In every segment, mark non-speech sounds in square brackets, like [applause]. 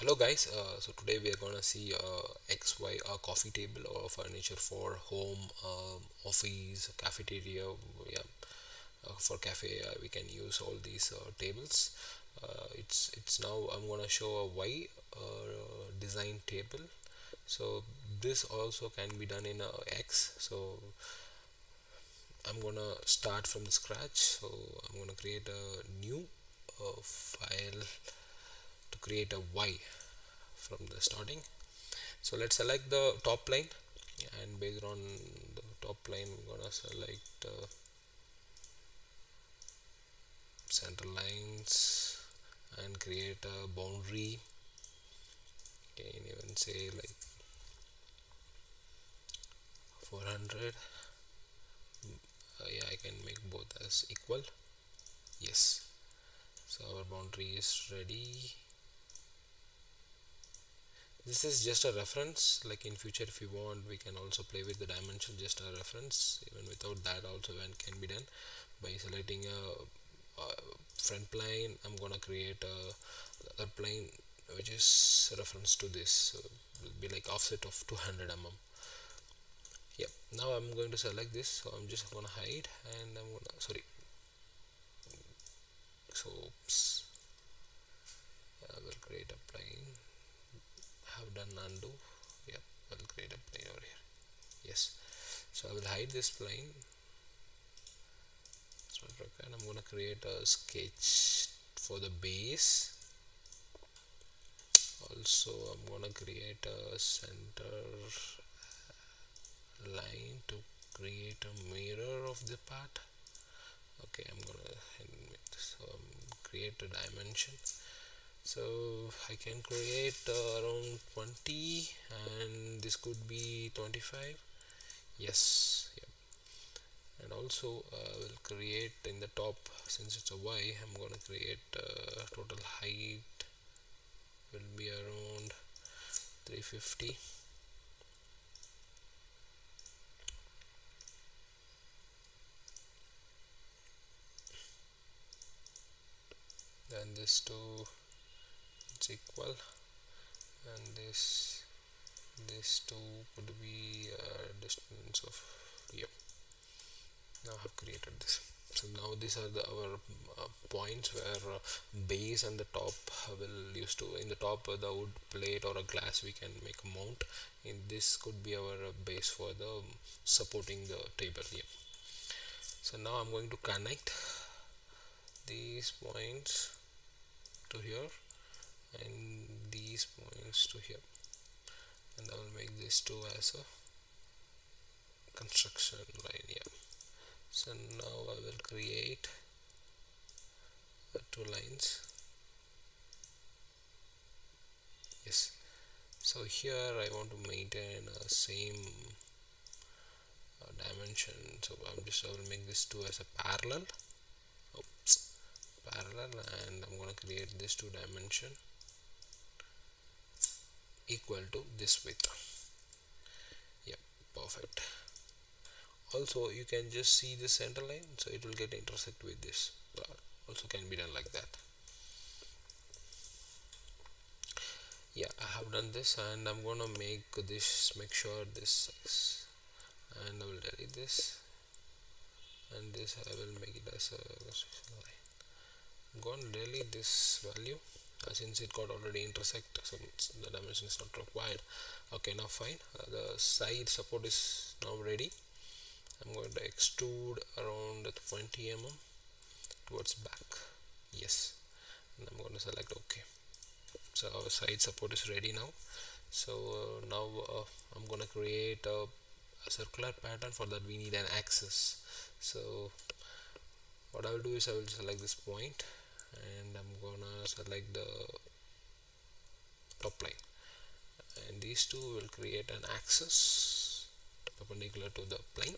hello guys. Uh, so today we are gonna see uh, xy a coffee table or furniture for home um, office cafeteria. Yeah. Uh, for cafe uh, we can use all these uh, tables. Uh, it's it's now I'm gonna show a Y uh, design table. So this also can be done in a X. So I'm gonna start from the scratch. So I'm gonna create a new uh, file create a Y from the starting. So let's select the top line and based on the top line we're gonna select uh, center lines and create a boundary. Can even say like 400 uh, yeah I can make both as equal. Yes. So our boundary is ready this is just a reference like in future if you want we can also play with the dimension just a reference. Even without that also one can be done by selecting a, a front plane. I'm gonna create a, a plane which is reference to this. So it will be like offset of 200 mm. Yep. Now I'm going to select this. So I'm just gonna hide and I'm gonna sorry so oops I will create a plane have done undo yep I'll create a plane over here yes so I will hide this plane. And I'm gonna create a sketch for the base. Also I'm gonna create a center line to create a mirror of the part. Okay I'm gonna create a dimension. So I can create uh, around 20 and this could be 25 yes yep. and also uh, will create in the top since it's a Y I'm gonna create uh, total height will be around 350 then this two it's equal and this this two would be distance of yep. Now I have created this. So now these are the our uh, points where uh, base and the top will used to in the top uh, the wood plate or a glass we can make a mount. In this could be our uh, base for the um, supporting the table here so now I'm going to connect these points to here and these points to here and I will make this two as a construction line here so now I will create two lines. Yes. So here I want to maintain a same uh, dimension. So I'm just I will make this two as a parallel. Oops. Parallel and I'm gonna create this two dimension equal to this width. Yeah perfect. Also you can just see the center line so it will get intersect with this. Also can be done like that. Yeah I have done this and I'm gonna make this make sure this size. And I will delete this. And this I will make it as a line. I'm to delete this value uh, since it got already intersect so the dimension is not required. Okay now fine. Uh, the side support is now ready. I'm going to extrude around 20 mm towards back. Yes. And I'm going to select OK. So our side support is ready now. So uh, now uh, I'm going to create a, a, circular pattern for that we need an axis. So what I will do is I will select this point and I'm gonna select the top line. And these two will create an axis perpendicular to the plane.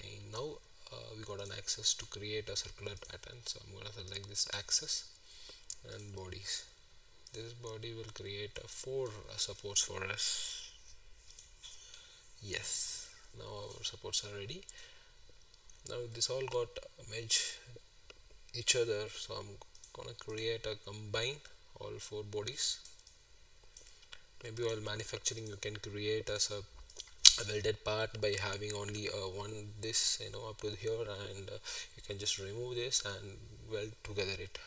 And now uh, we got an axis to create a circular pattern. So I'm gonna select this axis and bodies. This body will create a four supports for us. Yes. Now our supports are ready. Now this all got merged each other. So I'm gonna create a combine all four bodies. Maybe while manufacturing you can create as a, a welded part by having only uh, one this you know up to here and uh, you can just remove this and weld together it.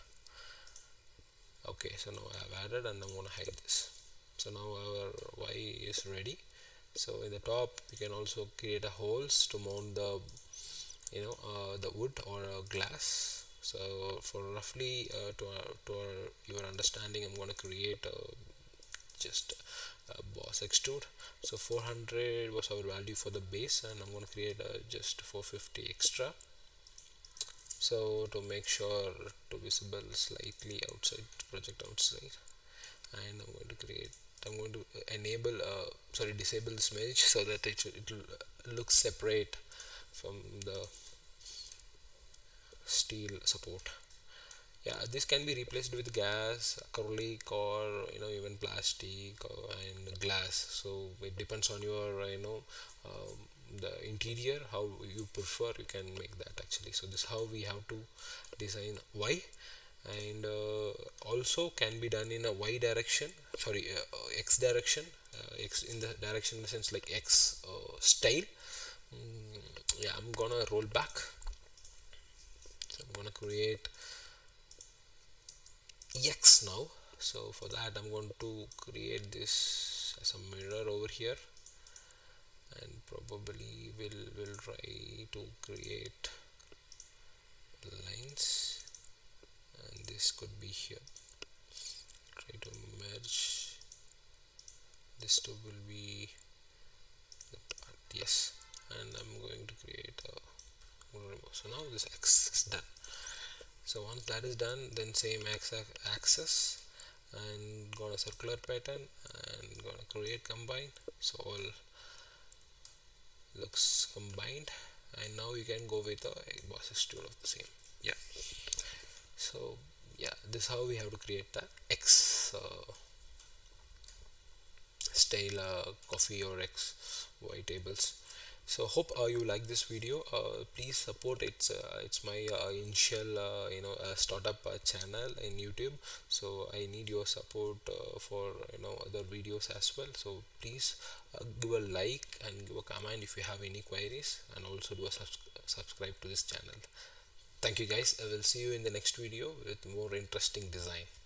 Okay so now I have added and I'm gonna hide this. So now our Y is ready. So in the top you can also create a holes to mount the you know uh, the wood or glass so for roughly uh, to, our, to our, your understanding I'm going to create a, just a boss extrude. So 400 was our value for the base and I'm going to create a just 450 extra. So to make sure to visible slightly outside project outside. And I'm going to create I'm going to enable uh, sorry disable this image [laughs] so that it, it will look separate from the steel support. Yeah this can be replaced with gas acrylic or you know even plastic and glass. So it depends on your you know um, the interior how you prefer you can make that actually. So this how we have to design. Y and uh, also can be done in a y direction sorry uh, x direction uh, x in the direction in the sense like x uh, style. Mm, yeah i'm gonna roll back i'm gonna create x now. So for that i'm going to create this as a mirror over here. And probably will will try to create lines. And this could be here. Try to merge. This two will be the part. Yes. And I'm going to create a so now this X is done. So once that is done then same X axis and got a circular pattern and gonna create combine so all looks combined. And now you can go with a boss tool of the same. Yeah. So yeah this is how we have to create the X. Uh, style uh, coffee or X Y tables so hope uh, you like this video. Uh, please support. It's uh, it's my uh, initial uh, you know startup uh, channel in youtube. So i need your support for you know other videos as well. So please give a like and give a comment if you have any queries. And also do a subs subscribe to this channel. Thank you guys. I will see you in the next video with more interesting design